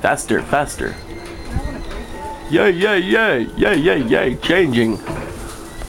Faster, faster. Yay, yay, yay, yay, yay, yay, changing.